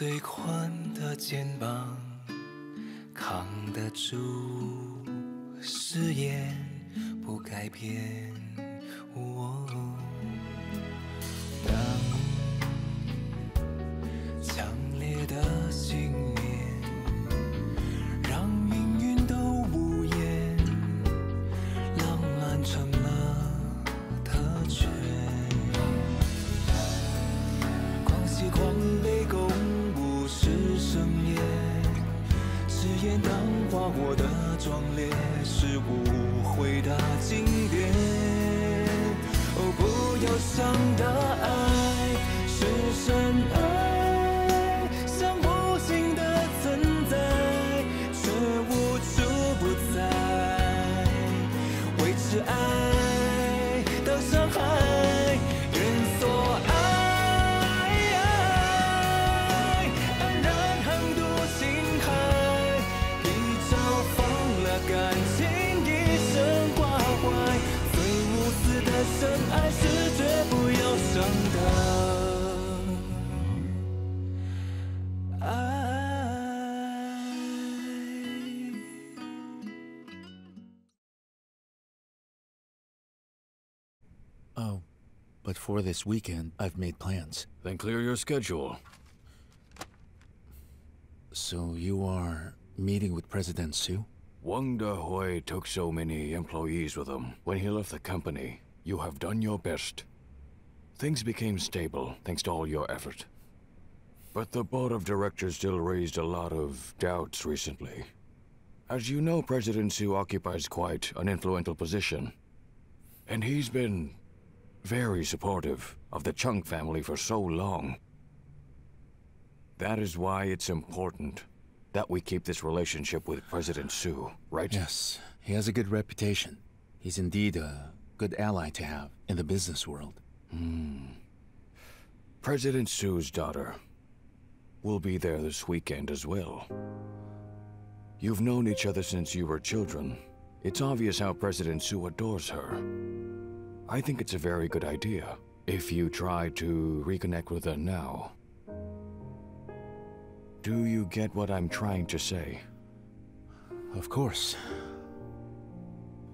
最宽的肩膀，扛得住誓言，不改变。But for this weekend, I've made plans. Then clear your schedule. So you are meeting with President Su? Wang Dehui took so many employees with him. When he left the company, you have done your best. Things became stable thanks to all your effort. But the board of directors still raised a lot of doubts recently. As you know, President Su occupies quite an influential position. And he's been very supportive of the Chung family for so long. That is why it's important that we keep this relationship with President Su, right? Yes, he has a good reputation. He's indeed a good ally to have in the business world. Hmm. President Su's daughter will be there this weekend as well. You've known each other since you were children. It's obvious how President Su adores her. I think it's a very good idea if you try to reconnect with her now. Do you get what I'm trying to say? Of course.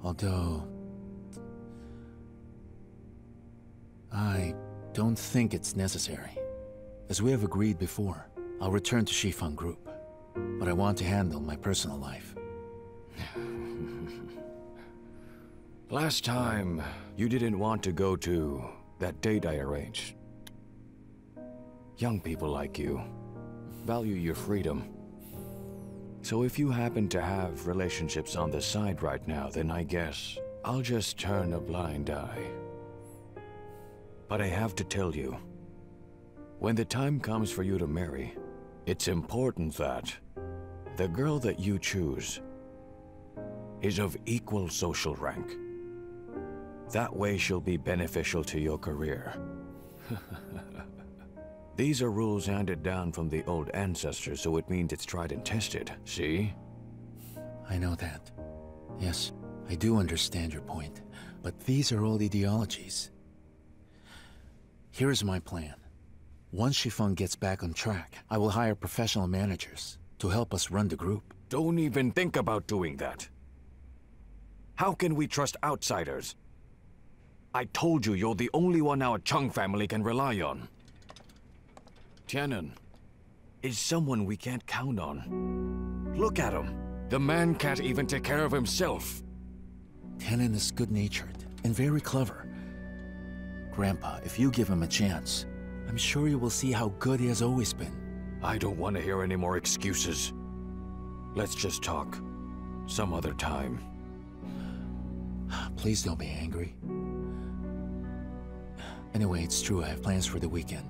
Although... I don't think it's necessary. As we have agreed before, I'll return to Shifan Group. But I want to handle my personal life. Last time, you didn't want to go to that date I arranged. Young people like you value your freedom. So if you happen to have relationships on the side right now, then I guess I'll just turn a blind eye. But I have to tell you, when the time comes for you to marry, it's important that the girl that you choose is of equal social rank. That way she'll be beneficial to your career. These are rules handed down from the old ancestors, so it means it's tried and tested, see? I know that. Yes, I do understand your point. But these are old ideologies. Here is my plan. Once Shifeng gets back on track, I will hire professional managers to help us run the group. Don't even think about doing that. How can we trust outsiders? I told you you're the only one our Chung family can rely on. Tianan is someone we can't count on. Look at him. The man can't even take care of himself. Tenon is good-natured and very clever. Grandpa, if you give him a chance, I'm sure you will see how good he has always been. I don't want to hear any more excuses. Let's just talk. Some other time. Please don't be angry. Anyway, it's true, I have plans for the weekend.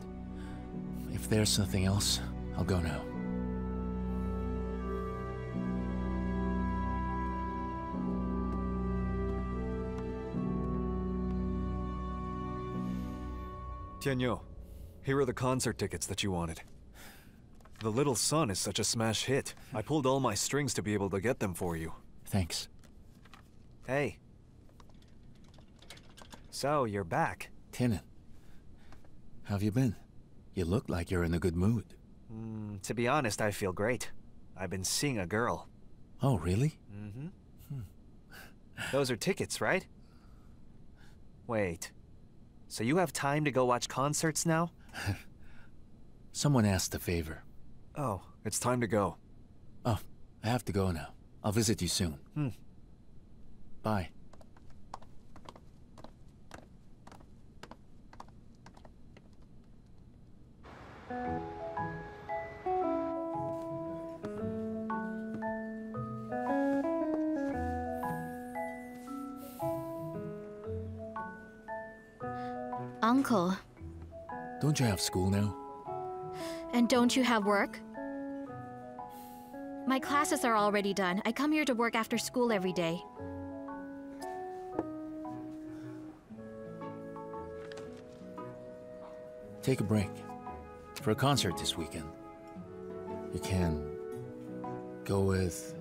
If there's nothing else, I'll go now. Tianyou, here are the concert tickets that you wanted. The Little Sun is such a smash hit. I pulled all my strings to be able to get them for you. Thanks. Hey. So, you're back. Tenon, how have you been? You look like you're in a good mood. Mm, to be honest, I feel great. I've been seeing a girl. Oh, really? Mm-hmm. Those are tickets, right? Wait. So you have time to go watch concerts now? Someone asked a favor. Oh, it's time to go. Oh, I have to go now. I'll visit you soon. Hmm. Bye. Uncle, Don't you have school now? and don't you have work? My classes are already done. I come here to work after school every day. Take a break. For a concert this weekend. You can go with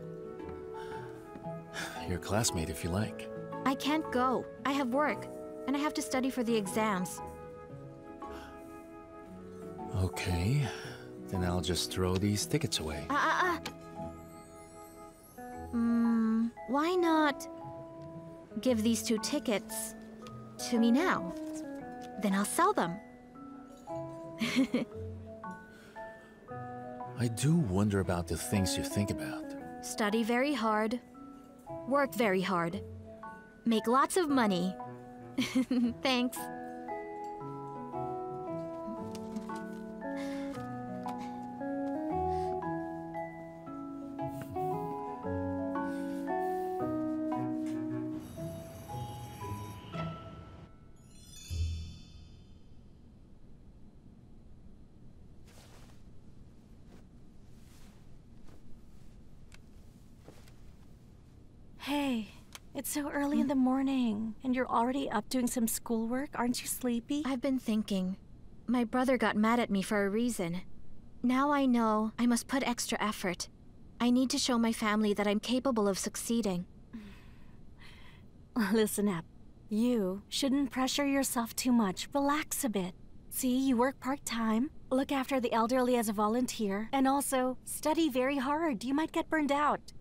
your classmate if you like. I can't go. I have work, and I have to study for the exams. Okay. Then I'll just throw these tickets away. Ah, ah, ah. Hmm, why not give these two tickets to me now? Then I'll sell them. I do wonder about the things you think about. Study very hard, work very hard, make lots of money. Thanks. It's so early in the morning, and you're already up doing some schoolwork. Aren't you sleepy? I've been thinking. My brother got mad at me for a reason. Now I know I must put extra effort. I need to show my family that I'm capable of succeeding. Listen up. You shouldn't pressure yourself too much. Relax a bit. See, you work part time, look after the elderly as a volunteer, and also study very hard. You might get burned out.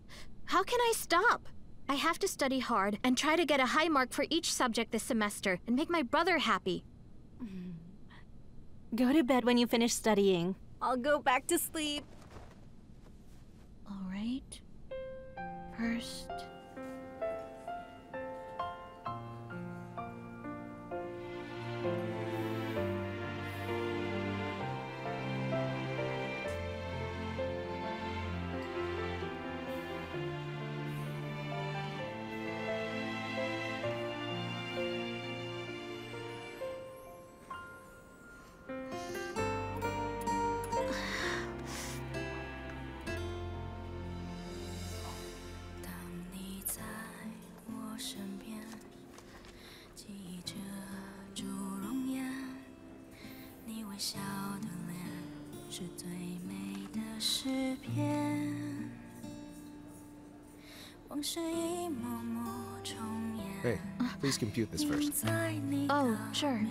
How can I stop? I have to study hard and try to get a high mark for each subject this semester and make my brother happy. Mm. Go to bed when you finish studying. I'll go back to sleep. All right. First. 是最美的诗篇。往事一幕幕重演。Hey, please compute this first. Oh, sure.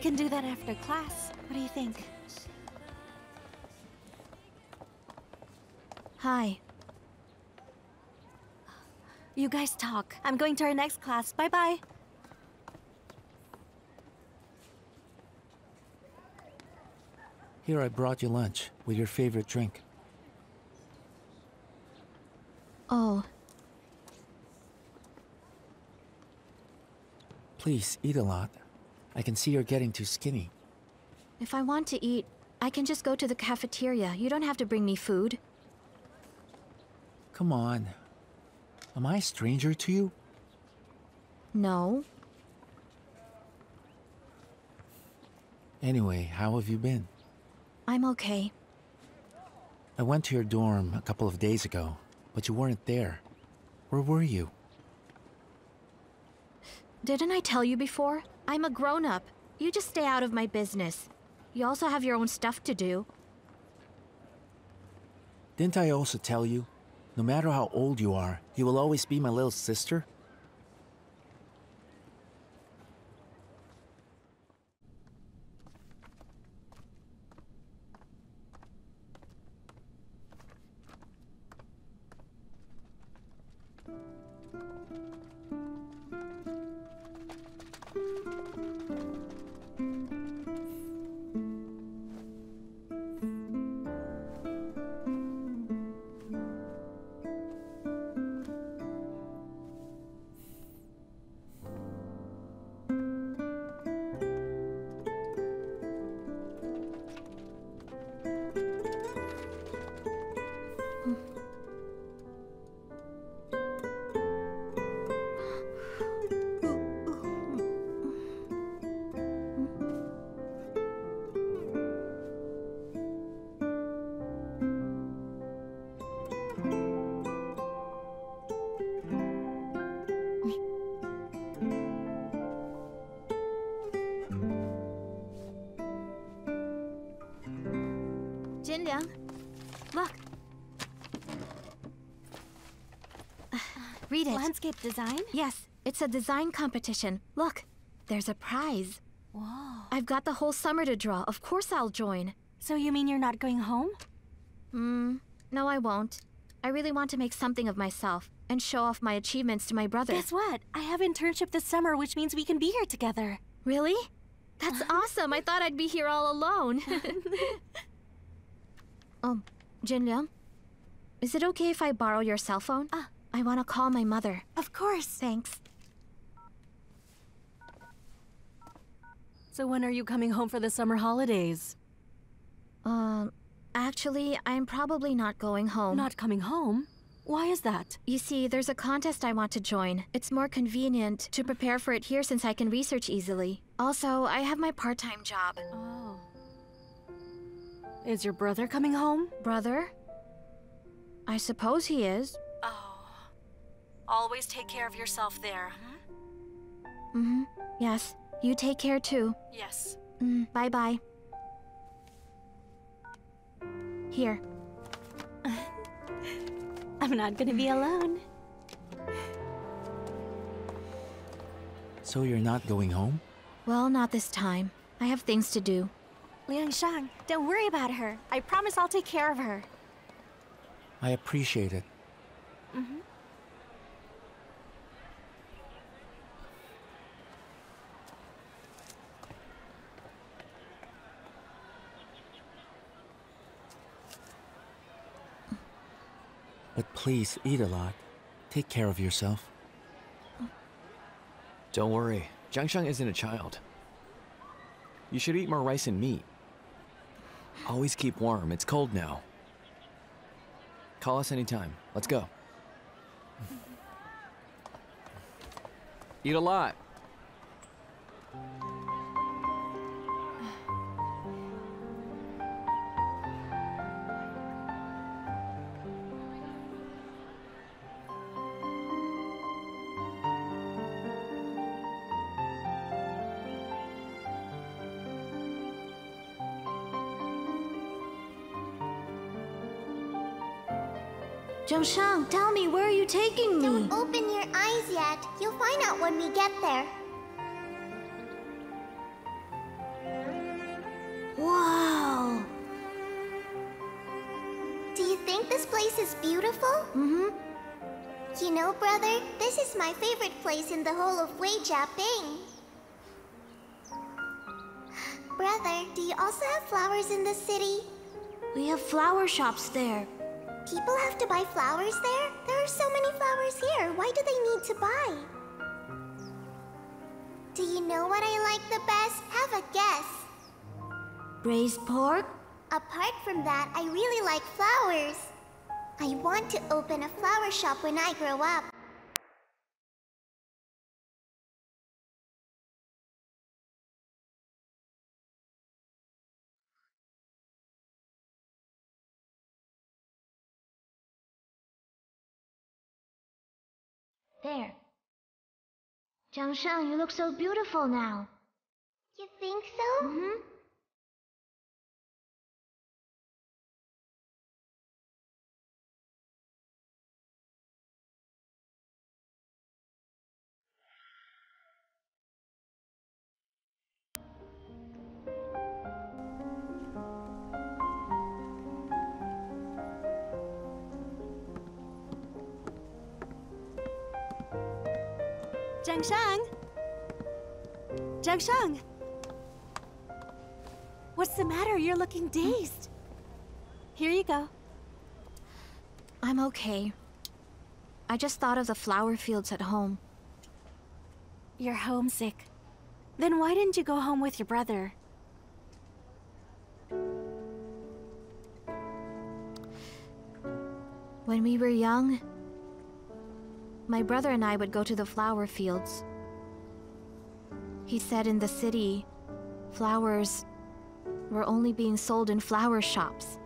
Can do that after class. What do you think? Hi. You guys talk. I'm going to our next class. Bye bye. Here, I brought you lunch with your favorite drink. Oh, Please, eat a lot. I can see you're getting too skinny. if I want to eat, I can just go to the cafeteria. You don't have to bring me food. Come on. Am I a stranger to you? No. Anyway, how have you been? I'm okay. I went to your dorm a couple of days ago, but you weren't there. Where were you? Didn't I tell you before? I'm a grown up. You just stay out of my business. You also have your own stuff to do. Didn't I also tell you? No matter how old you are, you will always be my little sister? It. Landscape design? Yes, it's a design competition. Look, there's a prize. Whoa. I've got the whole summer to draw. Of course I'll join. So you mean you're not going home? Hmm, no, I won't. I really want to make something of myself and show off my achievements to my brother. Guess what? I have internship this summer, which means we can be here together. Really? That's awesome. I thought I'd be here all alone. oh, Jinliang, is it okay if I borrow your cell phone? Ah. I want to call my mother. Of course. Thanks. So when are you coming home for the summer holidays? Um, actually, I'm probably not going home. Not coming home? Why is that? You see, there's a contest I want to join. It's more convenient to prepare for it here since I can research easily. Also, I have my part time job. Oh. Is your brother coming home? Brother? I suppose he is. Always take care of yourself there. Mm hmm. Yes. You take care too. Yes. Mm, bye bye. Here. I'm not gonna be alone. So you're not going home? Well, not this time. I have things to do. Liang Sheng, don't worry about her. I promise I'll take care of her. I appreciate it. But please eat a lot. Take care of yourself. Don't worry, Jiang Sheng isn't a child. You should eat more rice and meat. Always keep warm, it's cold now. Call us anytime. Let's go. Eat a lot. Tell me, where are you taking me? Don't open your eyes yet. You'll find out when we get there. Wow. Do you think this place is beautiful? Mm-hmm. You know, brother, this is my favorite place in the whole of Wei Jiaping. Brother, do you also have flowers in the city? We have flower shops there. People have to buy flowers there? There are so many flowers here. Why do they need to buy? Do you know what I like the best? Have a guess. Braised pork? Apart from that, I really like flowers. I want to open a flower shop when I grow up. There. Jiang Sheng, you look so beautiful now. You think so? Mm-hmm. Sheng! What's the matter? You're looking dazed. Here you go. I'm okay. I just thought of the flower fields at home. You're homesick. Then why didn't you go home with your brother? When we were young, my brother and I would go to the flower fields. He said in the city, flowers were only being sold in flower shops.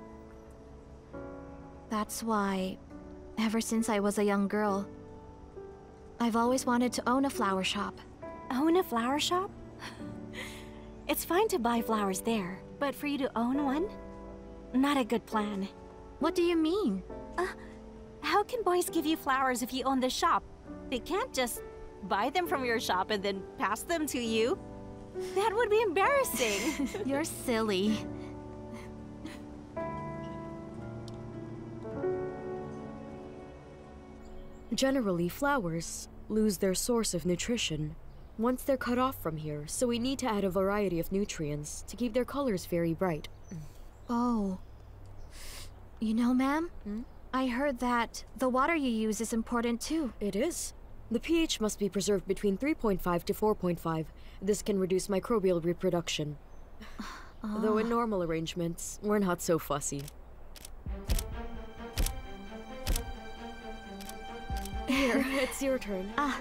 That's why, ever since I was a young girl, I've always wanted to own a flower shop. Own a flower shop? it's fine to buy flowers there, but for you to own one? Not a good plan. What do you mean? Uh, how can boys give you flowers if you own the shop? They can't just buy them from your shop and then pass them to you. That would be embarrassing. You're silly. Generally, flowers lose their source of nutrition once they're cut off from here, so we need to add a variety of nutrients to keep their colors very bright. Oh. You know, ma'am? Hmm? I heard that the water you use is important too. It is. The pH must be preserved between 3.5 to 4.5. This can reduce microbial reproduction. Though in normal arrangements, we're not so fussy. Here, it's your turn. Ah,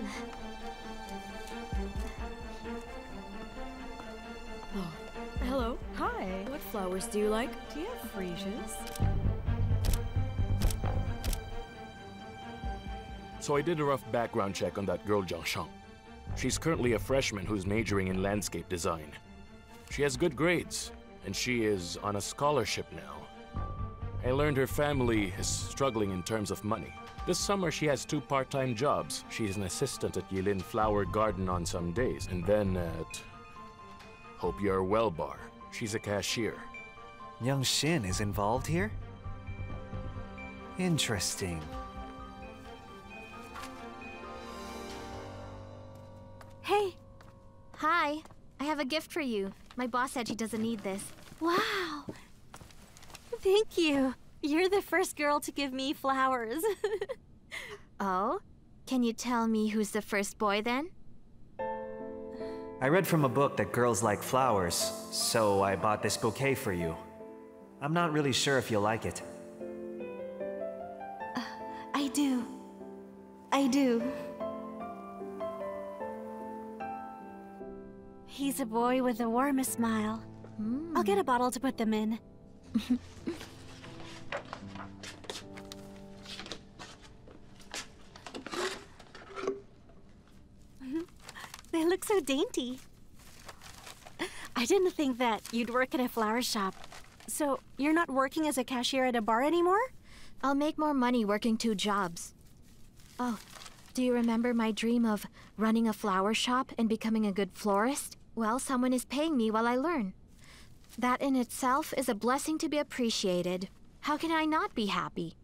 Oh, hello. Hi. What flowers do you like? Do you have freesias? So I did a rough background check on that girl Jiang Sheng. She's currently a freshman who's majoring in landscape design. She has good grades, and she is on a scholarship now. I learned her family is struggling in terms of money. This summer she has two part-time jobs. She's an assistant at Yilin Flower Garden on some days, and then at Hope You're Well Bar. She's a cashier. Young Shin is involved here? Interesting. A gift for you. My boss said she doesn't need this. wow. Thank you. You're the first girl to give me flowers. Oh? Can you tell me who's the first boy then? I read from a book that girls like flowers, so I bought this bouquet for you. I'm not really sure if you'll like it. Uh, I do. I do. He's a boy with the warmest smile. Hmm. I'll get a bottle to put them in. they look so dainty. I didn't think that you'd work at a flower shop. So, you're not working as a cashier at a bar anymore? I'll make more money working two jobs. Oh, do you remember my dream of running a flower shop and becoming a good florist? Well, someone is paying me while I learn. That in itself is a blessing to be appreciated. How can I not be happy?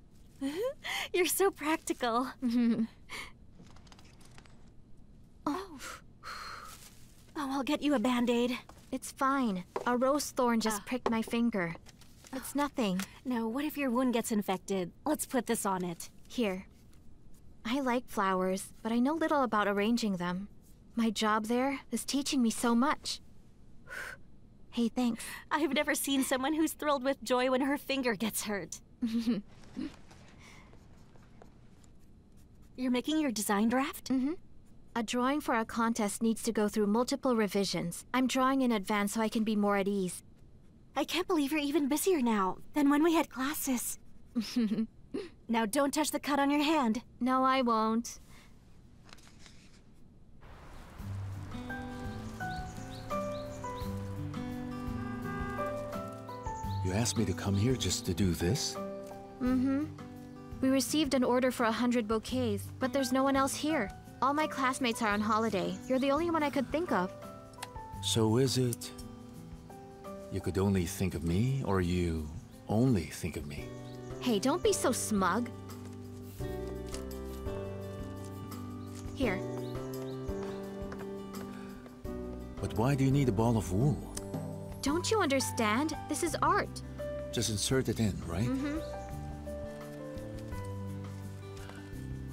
You're so practical. oh. Oh, I'll get you a band aid. It's fine. A rose thorn just ah. pricked my finger. It's ah. nothing. Now, what if your wound gets infected? Let's put this on it. Here. I like flowers, but I know little about arranging them. My job there is teaching me so much. hey, thanks. I've never seen someone who's thrilled with joy when her finger gets hurt. You're making your design draft? Mm-hmm. A drawing for a contest needs to go through multiple revisions. I'm drawing in advance so I can be more at ease. I can't believe you're even busier now than when we had classes. now don't touch the cut on your hand. No, I won't. You asked me to come here just to do this? Mm-hmm. We received an order for a hundred bouquets, but there's no one else here. All my classmates are on holiday. You're the only one I could think of. So is it... You could only think of me, or you only think of me? Hey, don't be so smug. Here. But why do you need a ball of wool? Don't you understand? This is art. Just insert it in, right? Mm-hmm.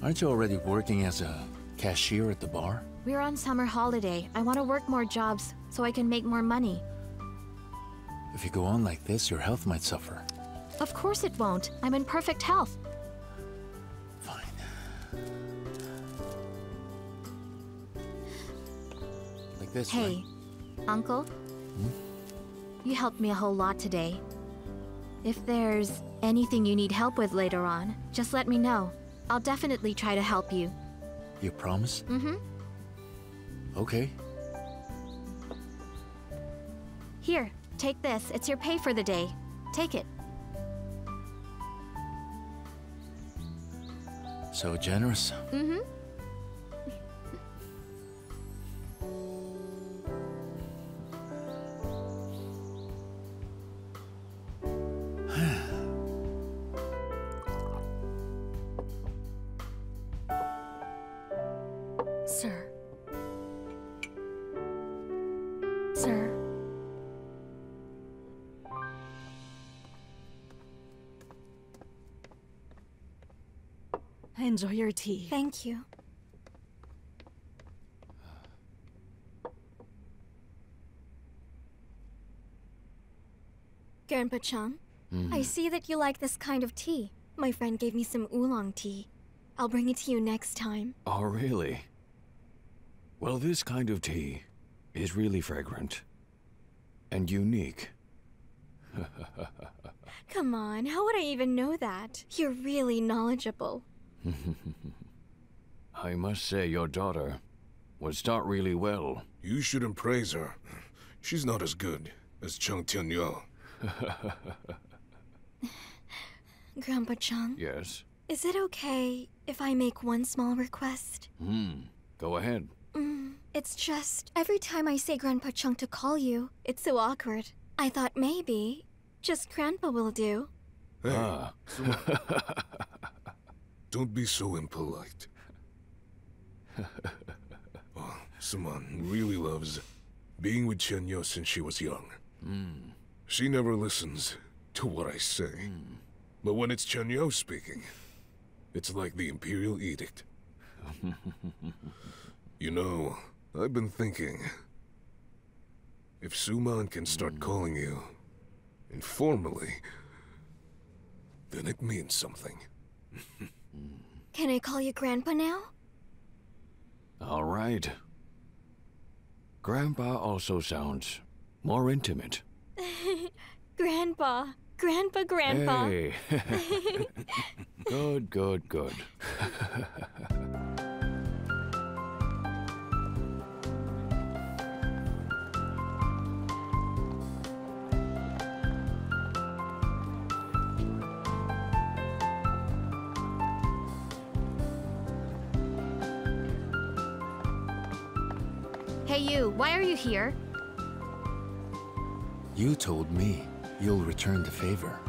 Aren't you already working as a cashier at the bar? We're on summer holiday. I want to work more jobs so I can make more money. If you go on like this, your health might suffer. Of course it won't. I'm in perfect health. Fine. Like this, Hey, Uncle. You helped me a whole lot today. If there's anything you need help with later on, just let me know. I'll definitely try to help you. You promise? Mm-hmm. Okay. Here, take this. It's your pay for the day. Take it. So generous. Mm-hmm. Enjoy your tea. Thank you. Grandpa Chang, Mm. I see that you like this kind of tea. My friend gave me some oolong tea. I'll bring it to you next time. Oh, really? Well, this kind of tea is really fragrant and unique. Come on, how would I even know that? You're really knowledgeable. I must say, your daughter would start really well. You shouldn't praise her. She's not as good as Chung Tianyou. Grandpa Chang, yes? is it okay if I make one small request? Hmm. Go ahead. Mm, it's just, every time I say Grandpa Chung to call you, it's so awkward. I thought maybe, just Grandpa will do. Hey, Ah. don't be so impolite. oh, Suman really loves being with Chenyo since she was young. Hmm. She never listens to what I say. But when it's Chenyo speaking, it's like the Imperial Edict. You know, I've been thinking. If Suman can start calling you informally, then it means something. Can I call you Grandpa now? All right. Grandpa also sounds more intimate. Grandpa. Grandpa, Grandpa. Hey. good, good, good. You, why are you here? You told me you'll return the favor.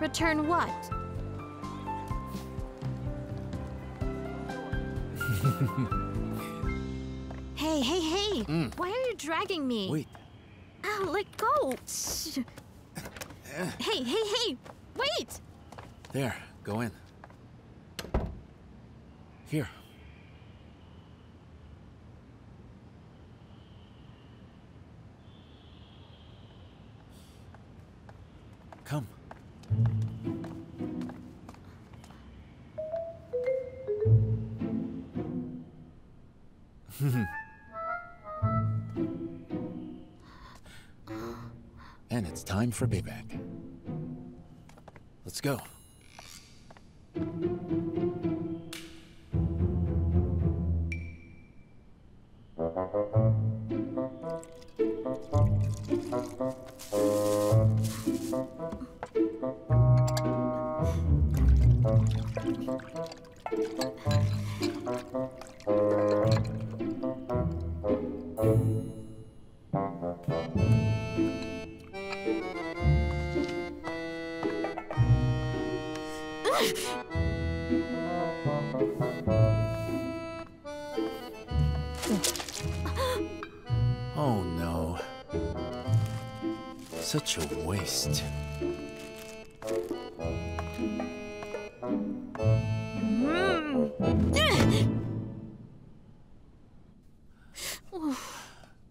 Return what? hey, hey, hey! Mm. Why are you dragging me? Wait. Oh, let go! hey, hey, hey! Wait! There, go in. Here. Come. and it's time for payback. Let's go.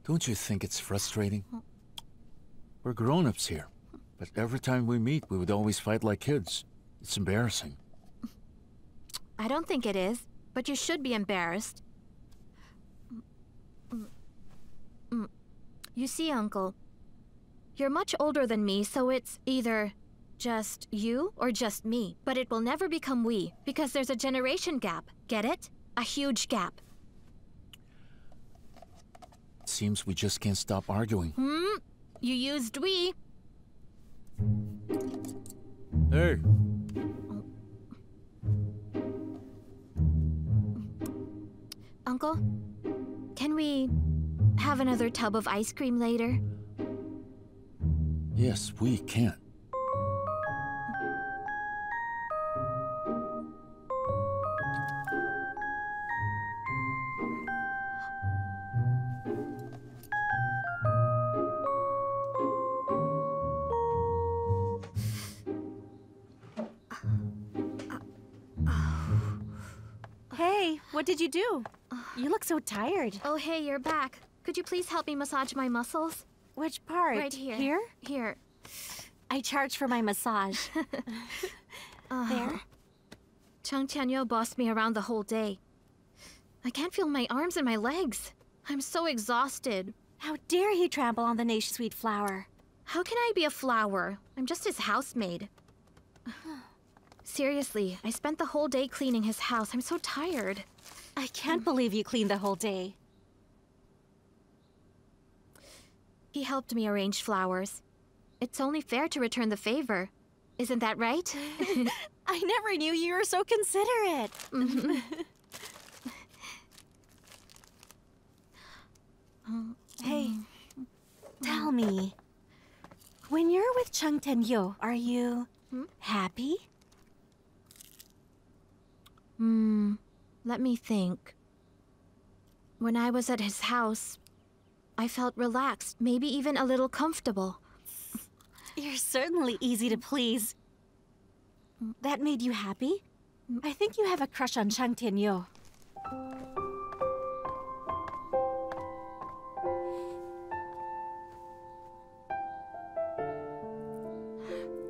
Don't you think it's frustrating? We're grown ups here, but every time we meet, we would always fight like kids. It's embarrassing. I don't think it is, but you should be embarrassed. You see, Uncle, you're much older than me, so it's either just you or just me. But it will never become we, because there's a generation gap. Get it? A huge gap. Seems we just can't stop arguing. Hmm? You used we. Hey, Uncle, can we have another tub of ice cream later? yes, we can. Did you do? You look so tired. Oh, hey, you're back. Could you please help me massage my muscles? Which part? Right here. Here? Here. I charge for my massage. there? Uh-huh. Chung Tianyo bossed me around the whole day. I can't feel my arms and my legs. I'm so exhausted. How dare he trample on the nation sweet flower? How can I be a flower? I'm just his housemaid. Seriously, I spent the whole day cleaning his house. I'm so tired. I can't believe you cleaned the whole day. He helped me arrange flowers. It's only fair to return the favor. Isn't that right? I never knew you were so considerate. Mm-hmm. Oh, hey, um, tell me, when you're with Chung Ten Yo, are you hmm? happy? Hmm, let me think. When I was at his house, I felt relaxed, maybe even a little comfortable. You're certainly easy to please. That made you happy? I think you have a crush on Chang Tian Yo.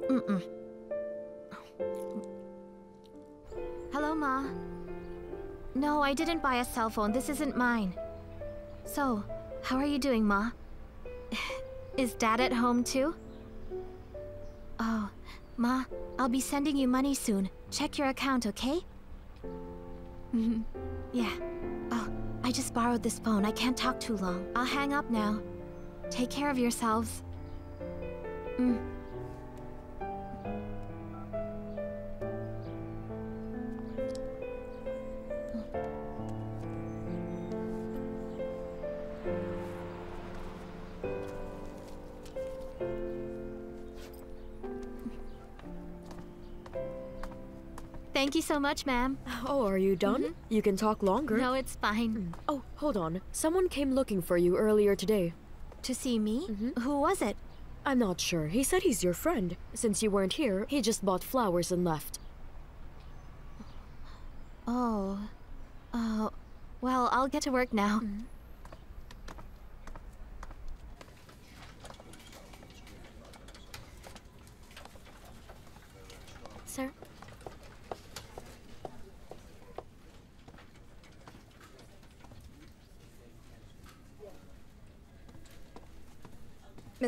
Mm-mm. Hello, Ma. No, I didn't buy a cell phone. This isn't mine. So, how are you doing, Ma? Is Dad at home too? Oh, Ma, I'll be sending you money soon. Check your account, okay? Mhm. yeah. Oh, I just borrowed this phone. I can't talk too long. I'll hang up now. Take care of yourselves. Mm. So much, ma'am. Oh, are you done? Mm-hmm. You can talk longer. No, it's fine. Hmm. Oh, hold on. Someone came looking for you earlier today. To see me? Mm-hmm. Who was it? I'm not sure. He said he's your friend. Since you weren't here, he just bought flowers and left. Oh. Oh. Well, I'll get to work now. Sir?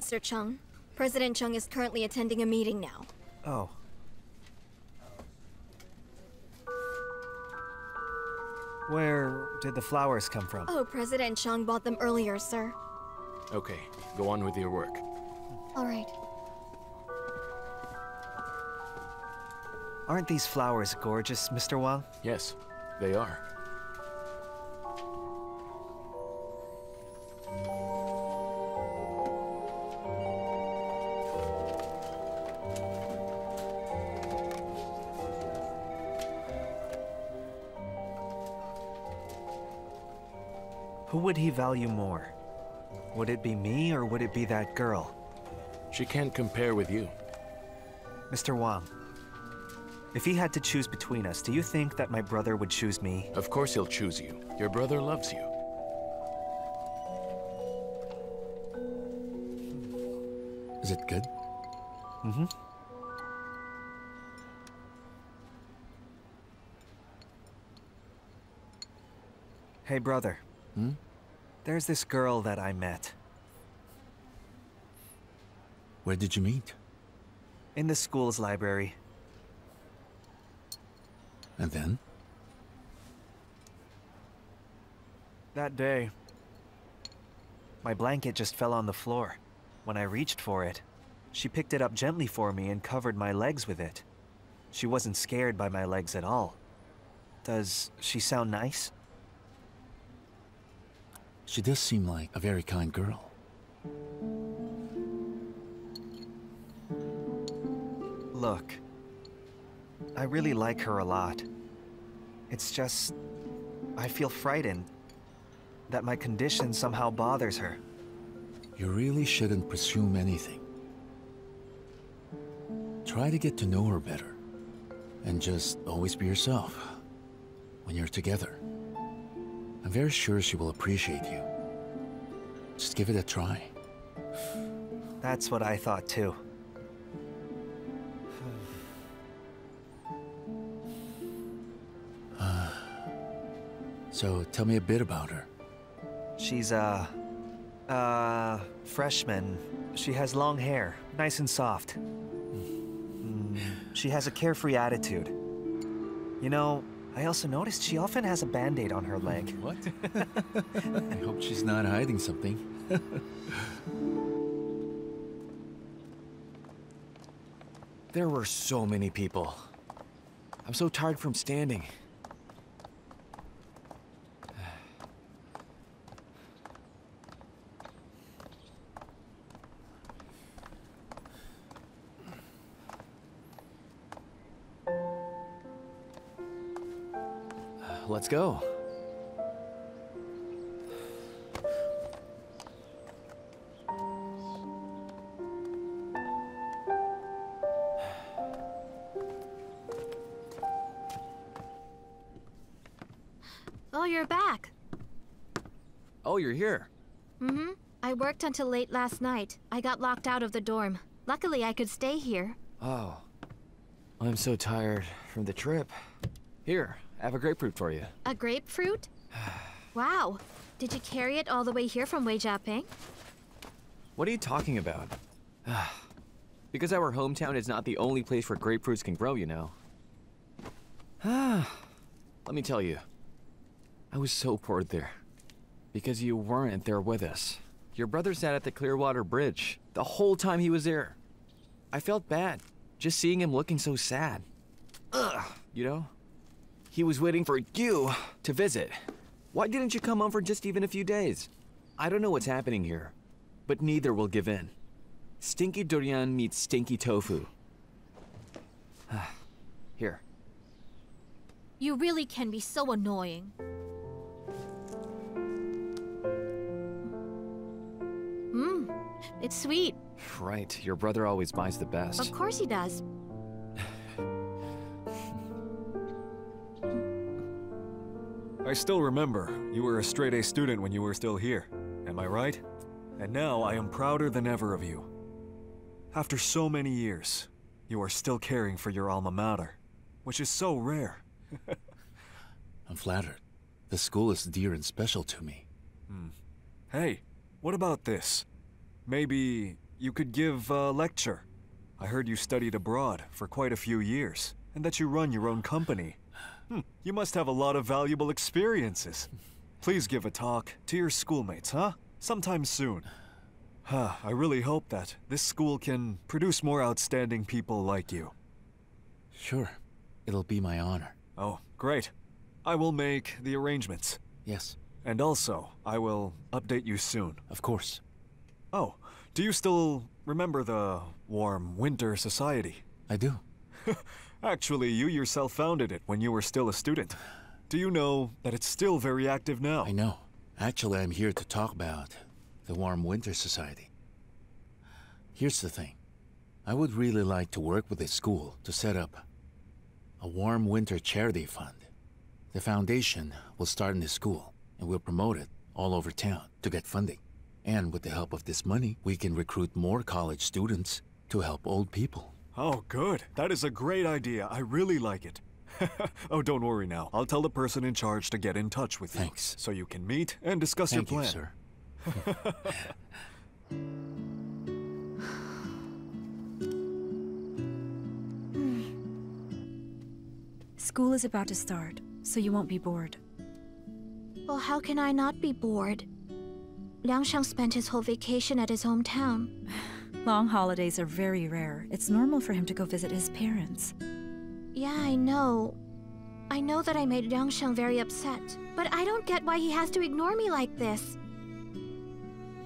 Mr. Chung, President Chung is currently attending a meeting now. Oh. Where did the flowers come from? Oh, President Chung bought them earlier, sir. Okay, go on with your work. All right. Aren't these flowers gorgeous, Mr. Wang? Yes, they are. Would he value more? Would it be me or would it be that girl? She can't compare with you. Mr. Wang, if he had to choose between us, do you think that my brother would choose me? Of course he'll choose you. Your brother loves you. Is it good? Mm-hmm. Hey, brother. Hmm? There's this girl that I met. Where did you meet? In the school's library. And then? That day, my blanket just fell on the floor. When I reached for it, she picked it up gently for me and covered my legs with it. She wasn't scared by my legs at all. Does she sound nice? She does seem like a very kind girl. Look, I really like her a lot. It's just, I feel frightened that my condition somehow bothers her. You really shouldn't presume anything. Try to get to know her better. And just always be yourself. When you're together. I'm very sure she will appreciate you. Just give it a try. That's what I thought too. So tell me a bit about her. She's a, uh, freshman. She has long hair, nice and soft. Mm, She has a carefree attitude. You know, I also noticed she often has a band-aid on her leg. What? I hope she's not hiding something. There were so many people. I'm so tired from standing. Let's go. Oh, you're back. Oh, you're here. Mm-hmm. I worked until late last night. I got locked out of the dorm. Luckily, I could stay here. Oh. I'm so tired from the trip. Here, I have a grapefruit for you. A grapefruit? wow. Did you carry it all the way here from Weijiaping? What are you talking about? because our hometown is not the only place where grapefruits can grow, you know. Let me tell you, I was so bored there. Because you weren't there with us. Your brother sat at the Clearwater Bridge the whole time he was there. I felt bad, just seeing him looking so sad. Ugh, you know? He was waiting for you to visit. Why didn't you come on for just even a few days? I don't know what's happening here, but neither will give in. Stinky durian meets stinky tofu. Here. You really can be so annoying. Mmm, it's sweet. Right, your brother always buys the best. Of course he does. I still remember you were a straight A student when you were still here. Am I right? And now I am prouder than ever of you. After so many years, you are still caring for your alma mater, which is so rare. I'm flattered. The school is dear and special to me. Hmm. Hey, what about this? Maybe you could give a lecture. I heard you studied abroad for quite a few years, and that you run your own company. Hmm, you must have a lot of valuable experiences. Please give a talk to your schoolmates, huh? Sometime soon. Huh, I really hope that this school can produce more outstanding people like you. Sure. It'll be my honor. Oh, great. I will make the arrangements. Yes. And also, I will update you soon. Of course. Oh, do you still remember the Warm Winter Society? I do. Actually, you yourself founded it when you were still a student. Do you know that it's still very active now? I know. Actually, I'm here to talk about the Warm Winter Society. Here's the thing. I would really like to work with the school to set up a Warm Winter Charity Fund. The foundation will start in the school, and we'll promote it all over town to get funding. And with the help of this money, we can recruit more college students to help old people. Oh, good. That is a great idea. I really like it. oh, don't worry now. I'll tell the person in charge to get in touch with you. Thanks. So you can meet and discuss Thank your you, plan. sir. School is about to start, so you won't be bored. Well, how can I not be bored? Liang Sheng spent his whole vacation at his hometown. Long holidays are very rare. It's normal for him to go visit his parents. Yeah, I know. I know that I made Liang Sheng very upset, but I don't get why he has to ignore me like this.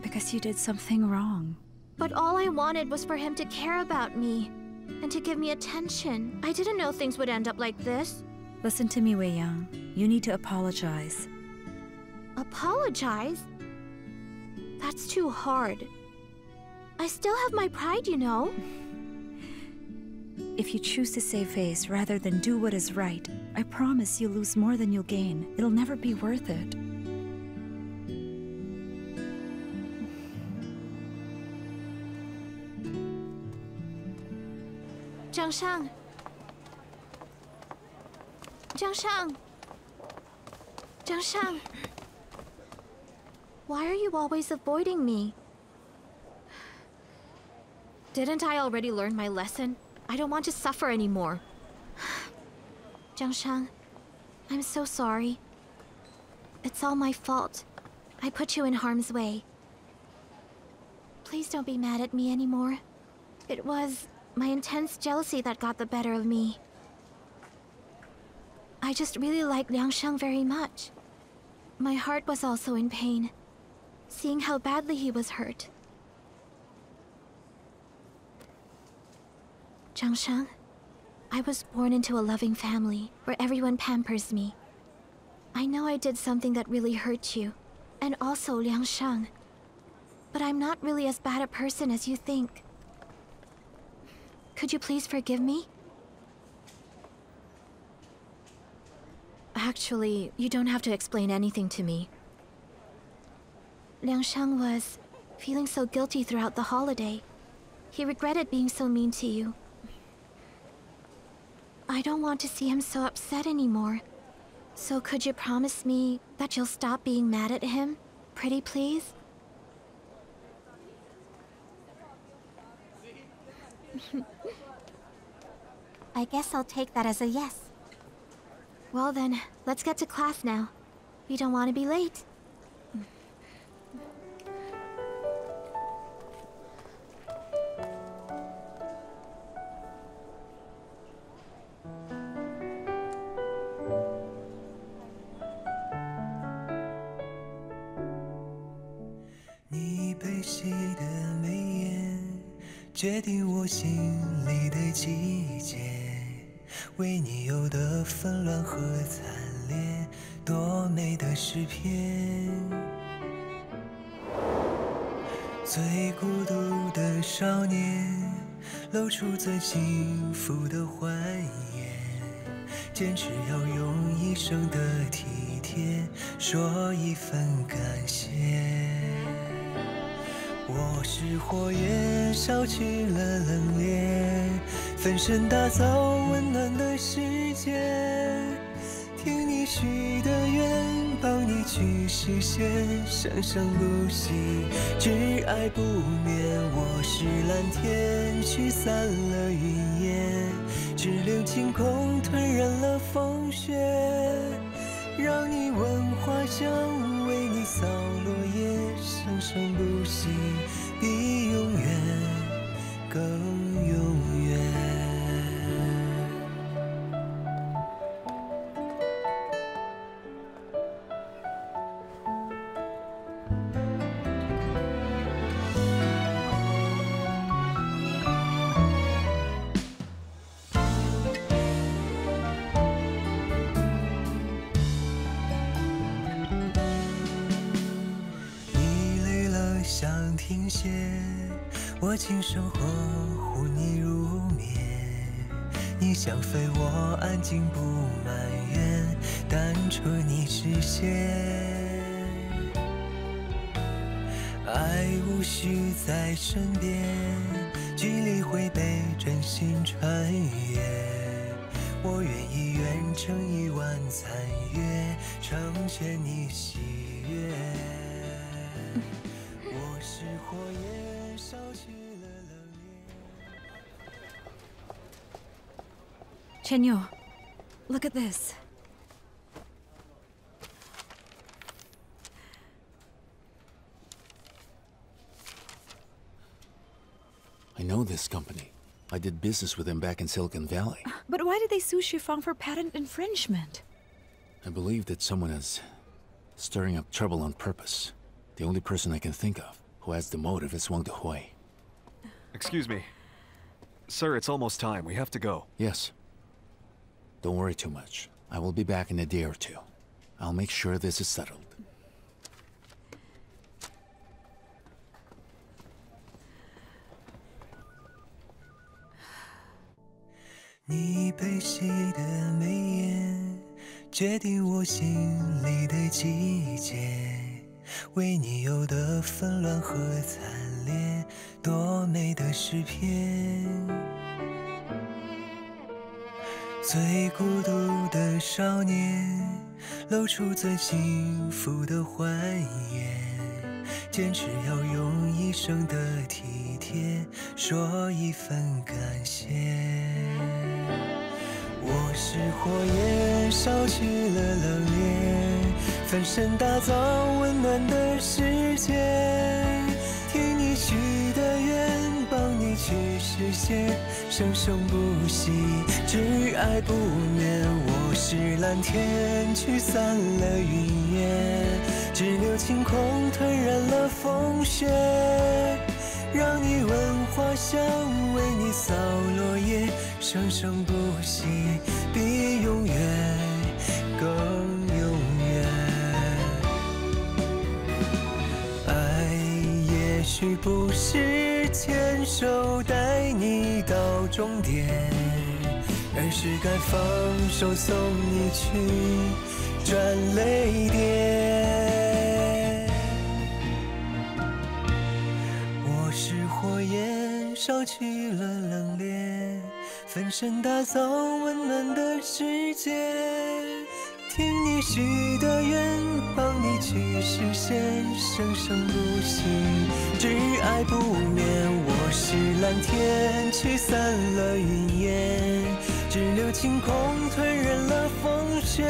Because you did something wrong. But all I wanted was for him to care about me and to give me attention. I didn't know things would end up like this. Listen to me, Wei Yang. You need to apologize. Apologize? That's too hard. I still have my pride, you know. If you choose to save face rather than do what is right, I promise you'll lose more than you'll gain. It'll never be worth it. Jiang Sheng. Jiang Sheng. Jiang Sheng. Why are you always avoiding me? Didn't I already learn my lesson? I don't want to suffer anymore. Jiang Sheng, I'm so sorry. It's all my fault. I put you in harm's way. Please don't be mad at me anymore. It was my intense jealousy that got the better of me. I just really liked Liang Sheng very much. My heart was also in pain, seeing how badly he was hurt. Jiang Sheng, I was born into a loving family where everyone pampers me. I know I did something that really hurt you, and also Liang Sheng. But I'm not really as bad a person as you think. Could you please forgive me? Actually, you don't have to explain anything to me. Liang Sheng was feeling so guilty throughout the holiday. He regretted being so mean to you. I don't want to see him so upset anymore. So could you promise me that you'll stop being mad at him? Pretty please? I guess I'll take that as a yes. Well then, let's get to class now. We don't want to be late. 出最幸福的欢颜，坚持要用一生的体贴，说一份感谢。我是火焰，烧去了冷冽，分身打造温暖的世界。听你许的愿，帮你去实现，生生不息，挚爱不灭。我是蓝天，驱散了云烟，只留晴空，吞染了风雪。让你闻花香，为你扫落叶，生生不息，比永远更永远。你实现。爱无需在身边，距离会被真心穿越。我愿意远程一万残月，成全你喜悦。我是火焰，烧去了冷冽。Chenyo, look at this. I know this company. I did business with them back in Silicon Valley. Uh, but why did they sue Shifang for patent infringement? I believe that someone is stirring up trouble on purpose. The only person I can think of who has the motive is Wang Dehui. Excuse me. Sir, it's almost time. We have to go. Yes. Don't worry too much. I will be back in a day or two. I'll make sure this is settled. 悲喜的眉眼，决定我心里的季节。为你有的纷乱和惨烈，多美的诗篇。最孤独的少年，露出最幸福的欢颜，坚持要用一生的体贴，说一份感谢。是火焰，烧去了冷冽，分身打造温暖的世界。听你许的愿，帮你去实现，生生不息，挚爱不灭。我是蓝天，驱散了云烟，只留晴空，吞染了风雪。让你闻花香，为你扫落叶，生生不息，比永远更永远。爱也许不是牵手带你到终点，而是该放手送你去转泪点。火焰，烧去了冷冽，分身打造温暖的世界。听你许的愿，帮你去实现，生生不息，挚爱不灭。我是蓝天，驱散了云烟，只留晴空，吞忍了风雪。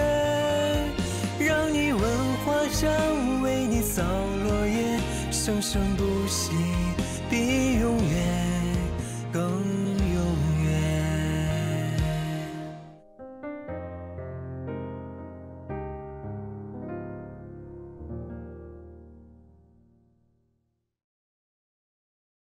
让你闻花香，为你扫落叶，生生不息，比永远更